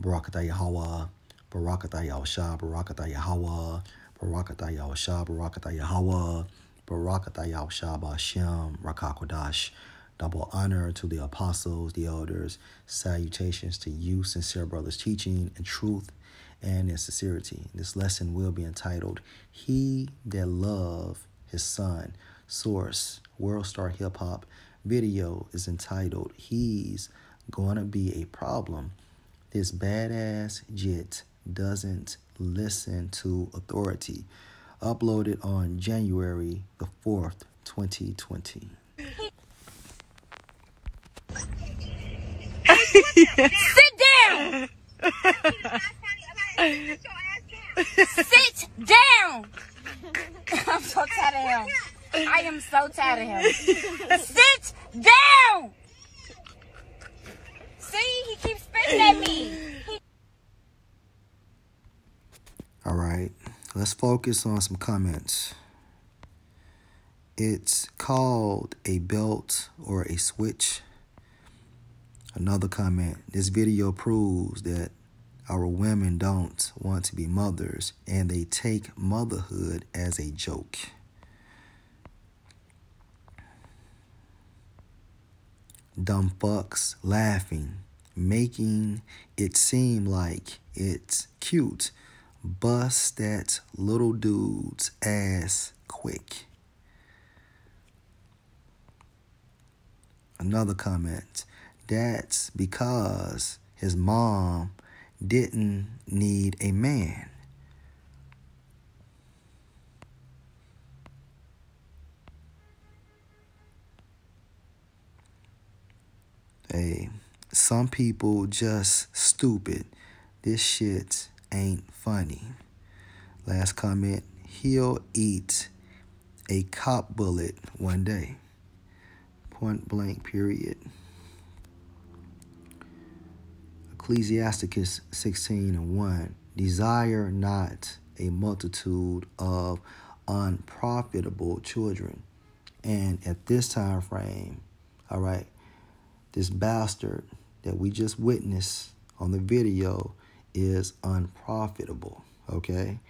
Barakatah Yahweh, Barakatah Yahusha, Barakatah Yahweh, Barakatah Yahusha, Barakatah Yahweh, Barakatah Yahusha, Bashem, Rakakwadash. Double honor to the apostles, the elders. Salutations to you, sincere brothers, teaching in truth and in sincerity. This lesson will be entitled He That Love His Son. Source World Star Hip Hop. Video is entitled He's Gonna Be a Problem. This badass jit doesn't listen to authority. Uploaded on January the 4th, 2020. Sit down! Sit down! I'm so tired of him. I am so tired of him. Sit down! See, he keeps spitting at me. All right, let's focus on some comments. It's called a belt or a switch. Another comment this video proves that our women don't want to be mothers and they take motherhood as a joke. Dumb fucks laughing, making it seem like it's cute. Bust that little dude's ass quick. Another comment. That's because his mom didn't need a man. Hey, some people just stupid. This shit ain't funny. Last comment. He'll eat a cop bullet one day. Point blank, period. Ecclesiasticus 16 and 1 Desire not a multitude of unprofitable children. And at this time frame, all right, this bastard that we just witnessed on the video is unprofitable, okay?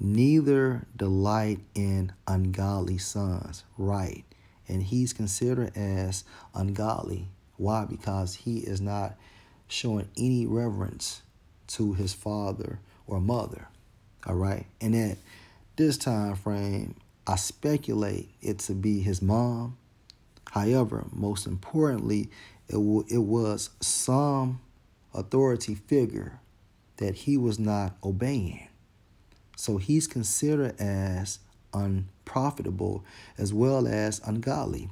Neither delight in ungodly sons, right? And he's considered as ungodly. Why? Because he is not showing any reverence to his father or mother. All right. And at this time frame, I speculate it to be his mom. However, most importantly, it, w- it was some authority figure that he was not obeying. So he's considered as unprofitable as well as ungodly.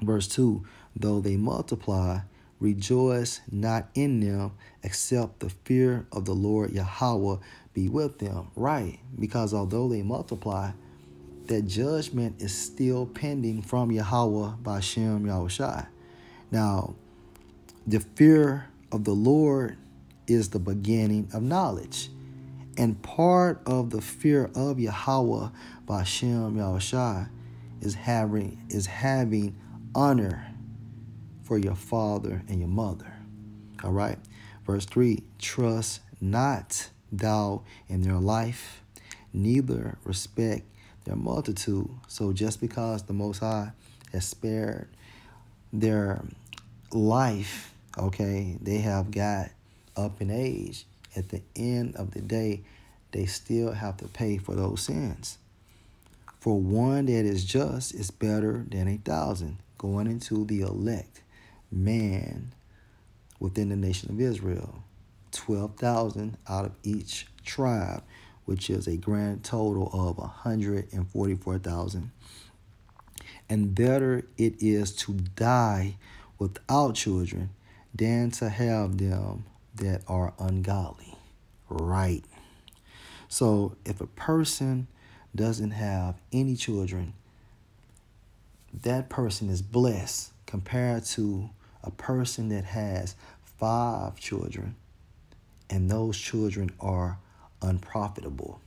Verse 2 Though they multiply, rejoice not in them, except the fear of the Lord Yahweh be with them. Right, because although they multiply, that judgment is still pending from Yahweh by Shem Yahushai. Now, the fear of the Lord is the beginning of knowledge. And part of the fear of Yahweh by Shem Yahushai is having is having honor for your father and your mother. All right. Verse 3 Trust not thou in their life, neither respect their multitude. So just because the Most High has spared their life, okay, they have got up in age. At the end of the day, they still have to pay for those sins. For one that is just is better than a thousand going into the elect man within the nation of Israel. 12,000 out of each tribe, which is a grand total of 144,000. And better it is to die without children than to have them that are ungodly. Right. So if a person doesn't have any children, that person is blessed compared to a person that has five children and those children are unprofitable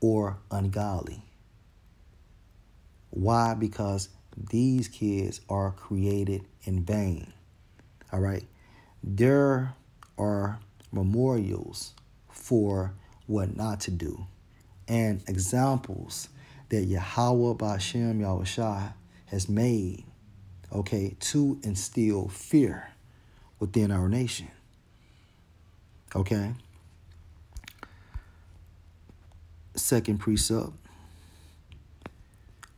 or ungodly. Why? Because these kids are created in vain. All right. there are memorials for what not to do and examples that Yahweh Bashem Yahushua has made, okay, to instill fear within our nation. Okay? Second precept,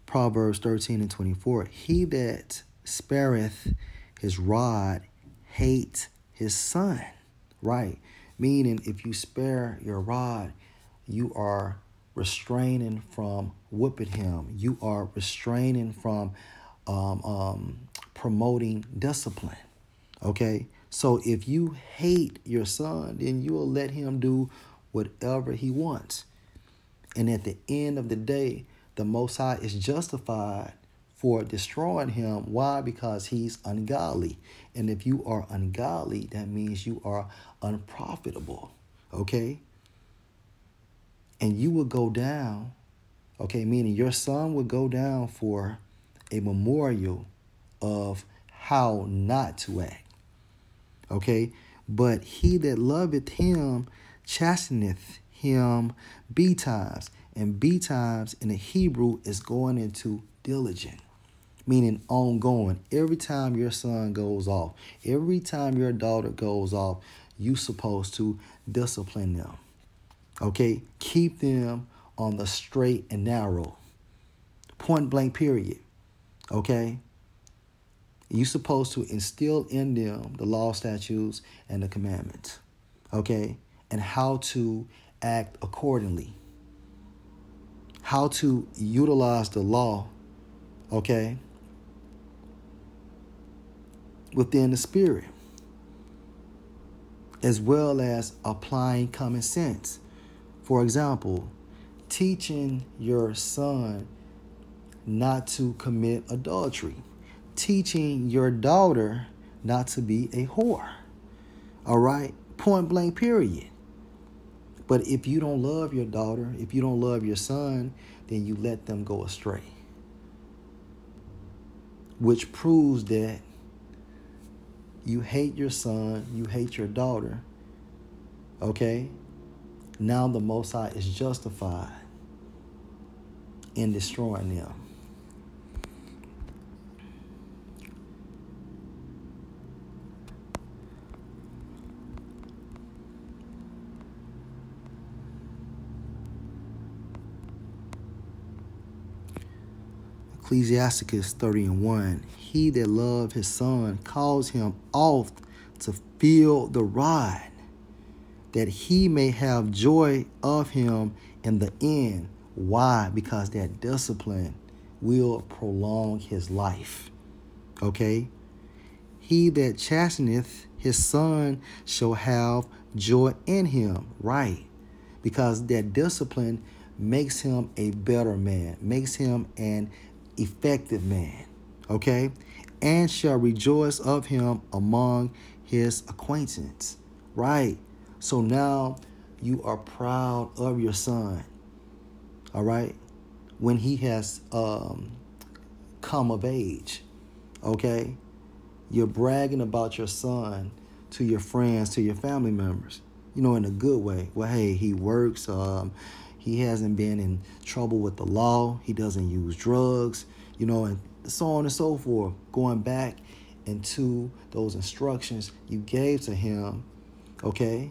Proverbs 13 and 24. He that spareth his rod hate his son. Right? Meaning, if you spare your rod, you are restraining from whipping him. You are restraining from um, um, promoting discipline. Okay? So if you hate your son, then you will let him do whatever he wants. And at the end of the day, the Most High is justified for destroying him. Why? Because he's ungodly. And if you are ungodly, that means you are unprofitable. Okay? And you will go down, okay, meaning your son will go down for a memorial of how not to act. Okay? But he that loveth him chasteneth him betimes. And betimes in the Hebrew is going into diligent, meaning ongoing. Every time your son goes off, every time your daughter goes off, you supposed to discipline them. Okay? Keep them on the straight and narrow. Point blank period. Okay? You're supposed to instill in them the law, statutes, and the commandments. Okay? And how to act accordingly. How to utilize the law, okay, within the spirit, as well as applying common sense. For example, teaching your son not to commit adultery, teaching your daughter not to be a whore. All right? Point blank, period. But if you don't love your daughter, if you don't love your son, then you let them go astray. Which proves that you hate your son, you hate your daughter. Okay? Now the Most High is justified in destroying them. Ecclesiasticus 30 and 1. He that loved his son calls him oft to feel the rod, that he may have joy of him in the end. Why? Because that discipline will prolong his life. Okay? He that chasteneth his son shall have joy in him. Right. Because that discipline makes him a better man, makes him an effective man, okay? And shall rejoice of him among his acquaintance, right? So now you are proud of your son, all right? When he has um, come of age, okay? You're bragging about your son to your friends, to your family members, you know, in a good way. Well, hey, he works, um, he hasn't been in trouble with the law. He doesn't use drugs, you know, and so on and so forth. Going back into those instructions you gave to him, okay,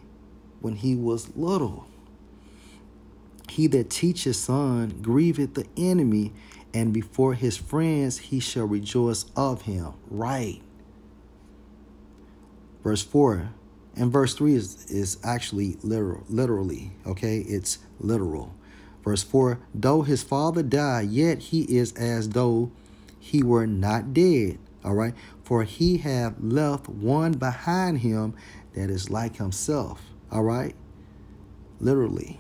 when he was little. He that teaches son grieveth the enemy, and before his friends he shall rejoice of him. Right. Verse 4 and verse 3 is, is actually literal, literally, okay? It's literal. Verse 4 Though his father die, yet he is as though he were not dead. All right. For he have left one behind him that is like himself. All right. Literally.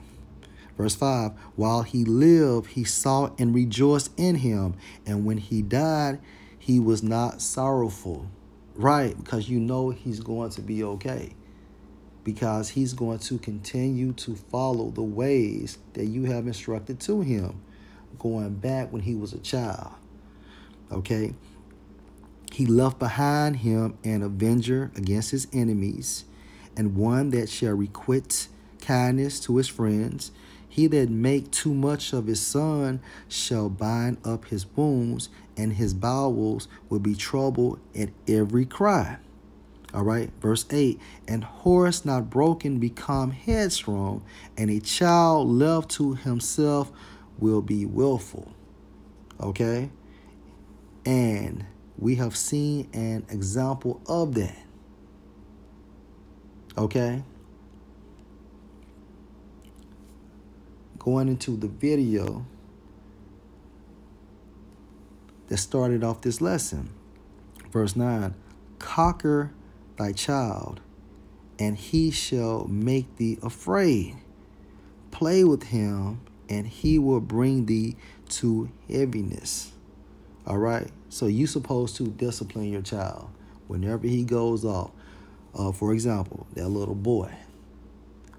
Verse 5 While he lived, he saw and rejoiced in him. And when he died, he was not sorrowful. Right. Because you know he's going to be okay because he's going to continue to follow the ways that you have instructed to him going back when he was a child. Okay? He left behind him an avenger against his enemies, and one that shall requite kindness to his friends. He that make too much of his son shall bind up his wounds, and his bowels will be troubled at every cry. All right, verse 8 And horse not broken become headstrong, and a child left to himself will be willful. Okay, and we have seen an example of that. Okay, going into the video that started off this lesson. Verse 9 Conquer thy child, and he shall make thee afraid. Play with him, and he will bring thee to heaviness. All right? So you're supposed to discipline your child whenever he goes off. Uh, for example, that little boy,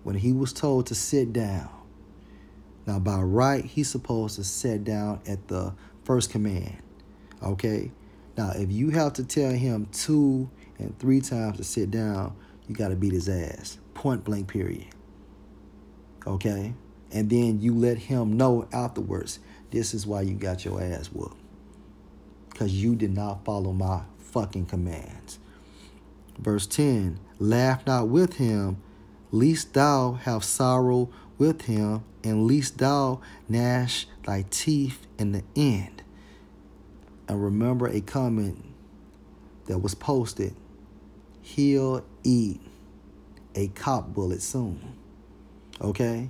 when he was told to sit down. Now, by right, he's supposed to sit down at the first command. Okay? Now, if you have to tell him two and three times to sit down, you got to beat his ass. Point blank, period. Okay? And then you let him know afterwards this is why you got your ass whooped. Because you did not follow my fucking commands. Verse 10 Laugh not with him, lest thou have sorrow with him, and lest thou gnash thy teeth in the end. And remember a comment that was posted he'll eat a cop bullet soon. Okay?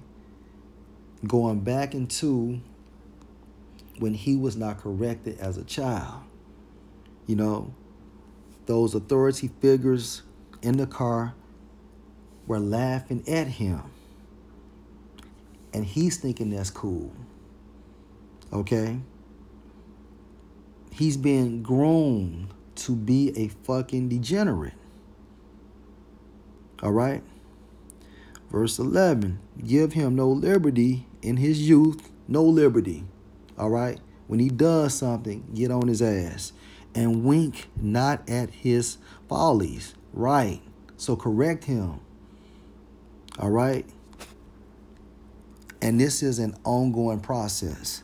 Going back into when he was not corrected as a child. You know, those authority figures in the car were laughing at him. And he's thinking that's cool. Okay? He's being grown to be a fucking degenerate. All right? Verse 11 Give him no liberty in his youth, no liberty. All right? When he does something, get on his ass and wink not at his follies. Right. So correct him. All right? And this is an ongoing process.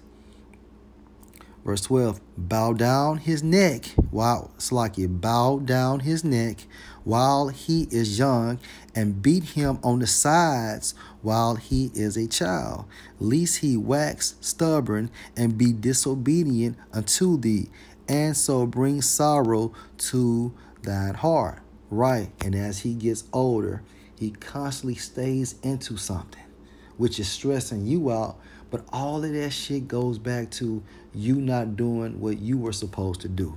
Verse 12, bow down his neck while Slacky, bow down his neck while he is young, and beat him on the sides while he is a child, lest he wax stubborn and be disobedient unto thee, and so bring sorrow to thine heart. Right. And as he gets older, he constantly stays into something, which is stressing you out but all of that shit goes back to you not doing what you were supposed to do.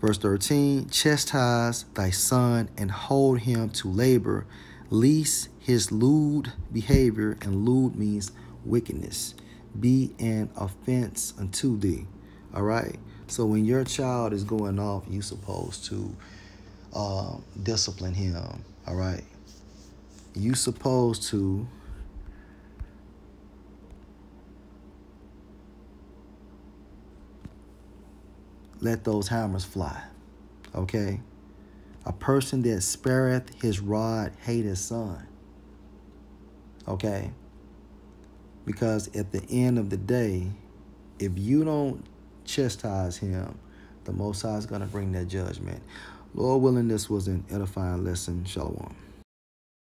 Verse 13 Chastise thy son and hold him to labor, lest his lewd behavior, and lewd means wickedness, be an offense unto thee. All right? So when your child is going off, you're supposed to uh, discipline him. All right? you supposed to let those hammers fly. Okay? A person that spareth his rod hate his son. Okay? Because at the end of the day, if you don't chastise him, the Most High is going to bring that judgment. Lord willing, this was an edifying lesson. Shalom.